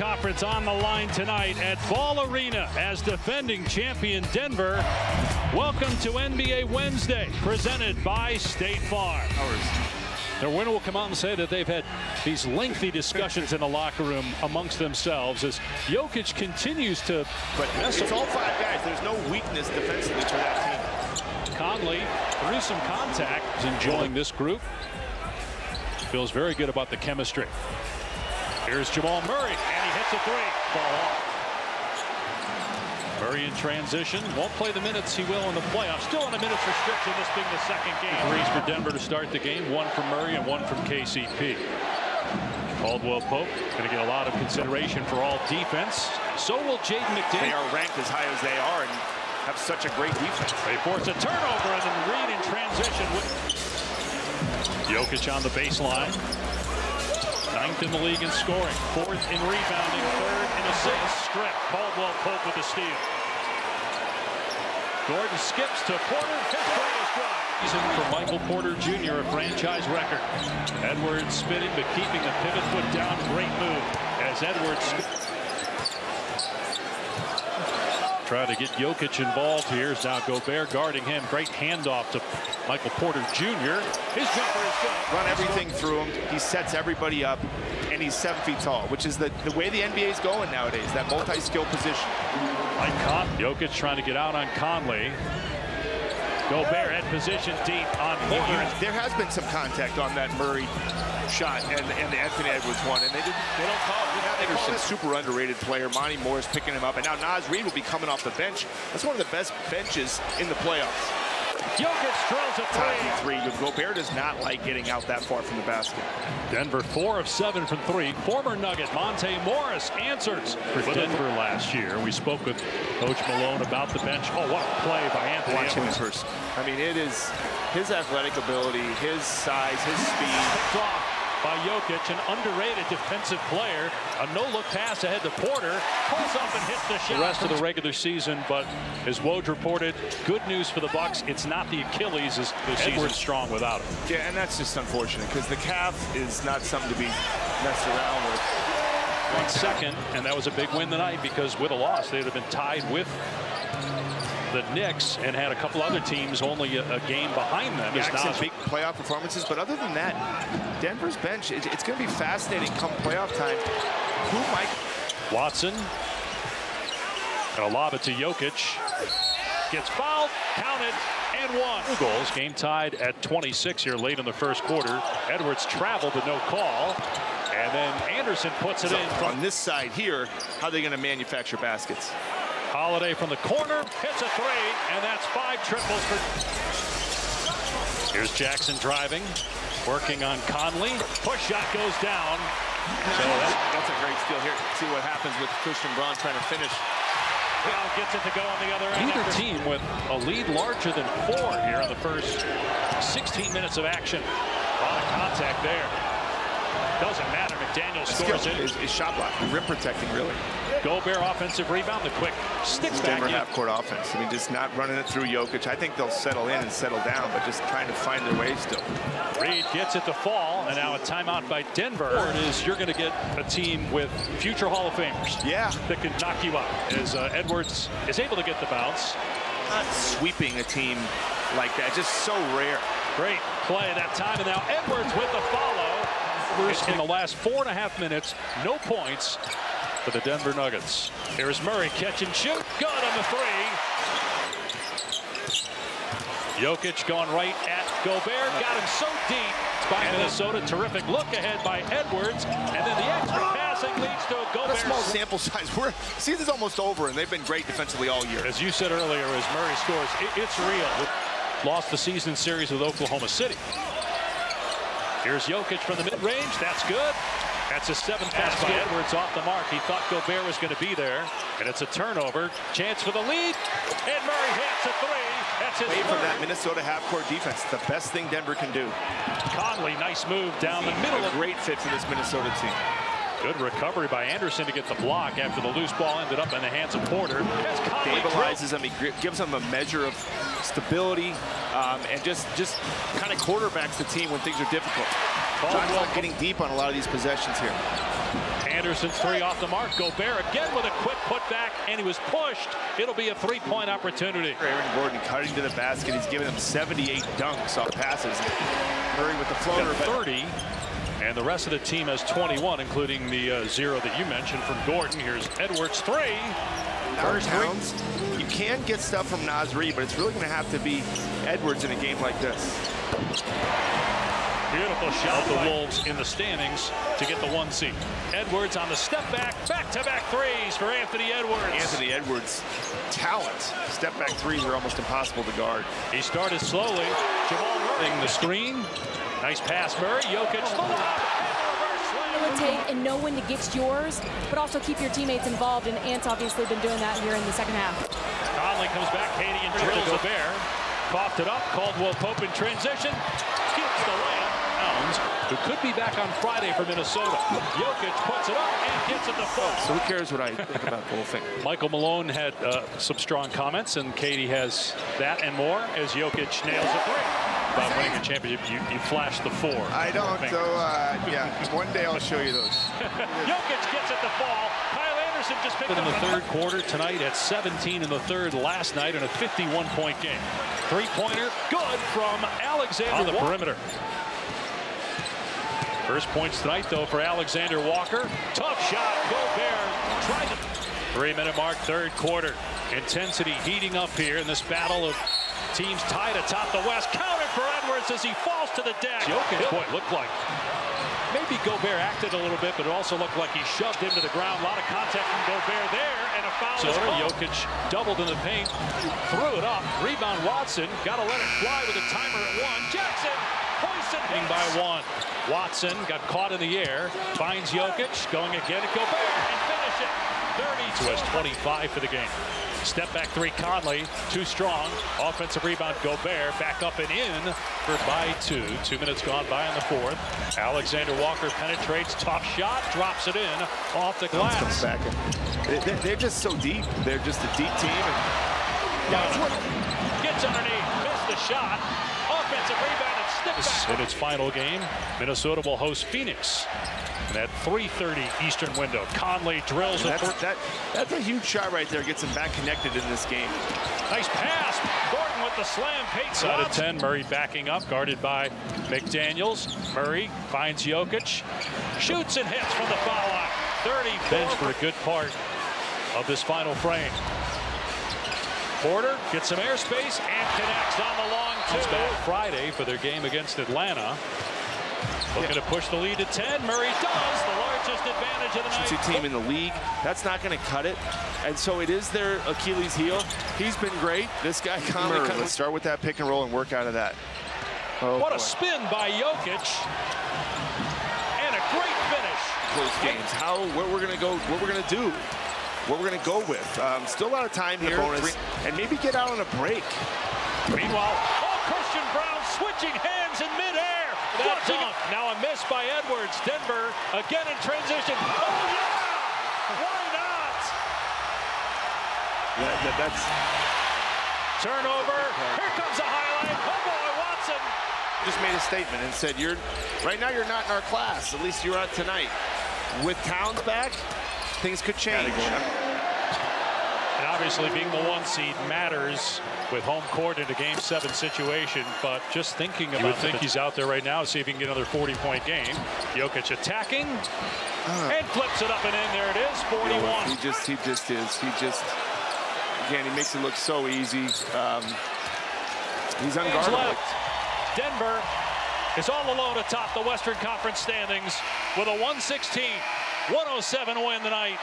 Conference on the line tonight at Ball Arena as defending champion Denver. Welcome to NBA Wednesday, presented by State Farm. Their winner will come out and say that they've had these lengthy discussions in the locker room amongst themselves as Jokic continues to. But it's all five guys. There's no weakness defensively for that team. Conley through some contact is enjoying this group. Feels very good about the chemistry. Here's Jamal Murray, and a three. Ball off. Murray in transition. Won't play the minutes he will in the playoffs. Still on a minutes restriction, this being the second game. Threes for Denver to start the game. One from Murray and one from KCP. Caldwell Pope going to get a lot of consideration for all defense. So will Jaden McDaniel. They are ranked as high as they are and have such a great defense. They force a turnover and then Reid in transition. With Jokic on the baseline. Ninth in the league in scoring, fourth in rebounding, third in assists. Strip, Caldwell Pope with the steal. Gordon skips to Porter. His play is dropped. Season for Michael Porter Jr., a franchise record. Edwards spinning, but keeping the pivot foot down. Great move as Edwards Try to get Jokic involved here. Is now Gobert guarding him. Great handoff to Michael Porter Jr. His jumper is good. Run everything through him. He sets everybody up, and he's seven feet tall, which is the, the way the NBA is going nowadays, that multi-skill position. Like Con Jokic trying to get out on Conley. Gobert at position deep on Porter. There has been some contact on that Murray shot and, and the Anthony Edwards one, and they didn't. They don't call. It. They call a super underrated player. Monte Morris picking him up, and now Naz Reid will be coming off the bench. That's one of the best benches in the playoffs. Jokic drills a three. three. Gobert does not like getting out that far from the basket. Denver four of seven from three. Former Nugget Monte Morris answers for Denver last year. We spoke with Coach Malone about the bench. Oh, what a play by Anthony Watch Edwards. I mean, it is his athletic ability, his size, his speed by Jokic, an underrated defensive player. A no-look pass ahead to Porter. Pulls up and hits the shot. The rest of the regular season, but as Woj reported, good news for the Bucks. It's not the Achilles. As the season's strong without him. Yeah, and that's just unfortunate because the calf is not something to be messed around with. One second, and that was a big win tonight because with a loss, they'd have been tied with the Knicks and had a couple other teams only a, a game behind them. Yeah, some big playoff performances, but other than that, Denver's bench, it, it's going to be fascinating come playoff time. Who might... Watson. Gonna lob it to Jokic. Gets fouled, counted, and one. Two goals, game tied at 26 here late in the first quarter. Edwards traveled, but no call. And then Anderson puts it so in. On this side here, how are they going to manufacture baskets? Holiday from the corner, hits a three, and that's five triples for... Here's Jackson driving, working on Conley. Push shot goes down. So that's, that's a great steal here. See what happens with Christian Braun trying to finish. Now gets it to go on the other end. Either team with a lead larger than four here in the first 16 minutes of action. A lot of contact there. Doesn't matter. McDaniel scores it. Is, is shot block. Rim protecting, really. Gobert offensive rebound. The quick sticks Denver back half-court offense. I mean, just not running it through Jokic. I think they'll settle in and settle down, but just trying to find their way still. Reid gets it to fall, and now a timeout by Denver. It is you're going to get a team with future Hall of Famers. Yeah. That can knock you out. As uh, Edwards is able to get the bounce. Not sweeping a team like that. Just so rare. Great play at that time, and now Edwards with the follow. In the last four and a half minutes, no points for the Denver Nuggets. Here's Murray, catch and shoot. Good on the three. Jokic going right at Gobert. Got him so deep by Minnesota. Terrific look ahead by Edwards. And then the extra ah! passing leads to a Gobert. A small sample size. We're, season's almost over, and they've been great defensively all year. As you said earlier, as Murray scores, it, it's real. Lost the season series with Oklahoma City. Here's Jokic from the mid-range. That's good. That's a seventh pass by Edwards off the mark. He thought Gobert was going to be there. And it's a turnover. Chance for the lead. And Murray hits a three. That's his Away from that Minnesota half-court defense. The best thing Denver can do. Conley, nice move down the middle. A great fit for this Minnesota team. Good recovery by Anderson to get the block after the loose ball ended up in the hands of Porter. Stabilizes him. He gives him a measure of stability um, and just just kind of quarterbacks the team when things are difficult. John's not getting deep on a lot of these possessions here. Anderson's three off the mark. Gobert again with a quick putback, and he was pushed. It'll be a three-point opportunity. Aaron Gordon cutting to the basket. He's given him 78 dunks off passes. Murray with the floater. 30. And the rest of the team has 21, including the uh, zero that you mentioned from Gordon. Here's Edwards three. First Towns, you can get stuff from Naz Reid, but it's really going to have to be Edwards in a game like this. Beautiful shot. The Wolves in the standings to get the one seed. Edwards on the step back, back-to-back threes for Anthony Edwards. Anthony Edwards, talent. Step back threes are almost impossible to guard. He started slowly. Jamal Murray the screen. Nice pass, Murray. Jokic oh, Facilitate and know when to get yours, but also keep your teammates involved. And Ant's obviously been doing that here in the second half. Conley comes back, Katie, and drills a bear. Coughed it up. Caldwell Pope in transition. Skips the layup. Towns, who could be back on Friday for Minnesota. Jokic puts it up and gets it to fall. So who cares what I think about the whole thing? Michael Malone had uh, some strong comments, and Katie has that and more as Jokic nails a three. About winning a championship, you, you flash the four. I don't, so uh, yeah, one day I'll show you those. Jokic gets it the fall. Kyle Anderson just picked in the third quarter tonight at 17 in the third last night in a 51-point game. Three-pointer, good from Alexander on the perimeter. First points tonight, though, for Alexander Walker. Tough shot. Gobert tried to. Three-minute mark, third quarter. Intensity heating up here in this battle of teams tied atop the West. Counted for Edwards as he falls to the deck. Jokic, boy, looked like maybe Gobert acted a little bit, but it also looked like he shoved him to the ground. A lot of contact from Gobert there, and a foul. So Jokic doubled in the paint, threw it up. Rebound Watson. Got to let it fly with a timer at one. Jackson Poison hitting by one. Watson got caught in the air, finds Jokic, going again at Gobert, and finish it. 30 to us 25 for the game. Step back three, Conley, too strong. Offensive rebound, Gobert, back up and in for by two. Two minutes gone by in the fourth. Alexander Walker penetrates, top shot, drops it in off the glass. Back. They're just so deep. They're just a deep team. And that's what gets underneath, missed the shot. Offensive rebound in its final game, Minnesota will host Phoenix. In that 3.30 Eastern window. Conley drills that's, that, that's a huge shot right there. Gets him back connected in this game. Nice pass. Gordon with the slam. Pates out of 10. Murray backing up, guarded by McDaniels. Murray finds Jokic. Shoots and hits from the foul line. 30 bench for a good part of this final frame. Porter gets some airspace and connects on the long two. back Friday for their game against Atlanta. Looking yeah. to push the lead to 10. Murray does. The largest advantage of the night. team in the league. That's not going to cut it. And so it is their Achilles heel. He's been great. This guy Conley. Let's start with that pick and roll and work out of that. Oh, what boy. a spin by Jokic. And a great finish. Close games. How, what we're going to go, what we're going to do what we're going to go with. Um, still a lot of time here. Bonus. And maybe get out on a break. Meanwhile, oh, Christian Braun switching hands in midair. That dunk. Now a miss by Edwards. Denver again in transition. Oh, yeah! Why not? Yeah, that, that's... Turnover. Here comes a highlight. Oh, boy, Watson. Just made a statement and said, "You're right now. You're not in our class. At least you're out tonight." With Towns back, things could change. And obviously being the one seed matters with home court in a game seven situation, but just thinking about You would think he's out there right now, see if he can get another 40-point game. Jokic attacking uh, and flips it up and in. There it is, 41. He just, he just is. He just, again, he makes it look so easy. Um, he's unguardable. Denver is all alone atop the Western Conference standings with a 116 107 win tonight.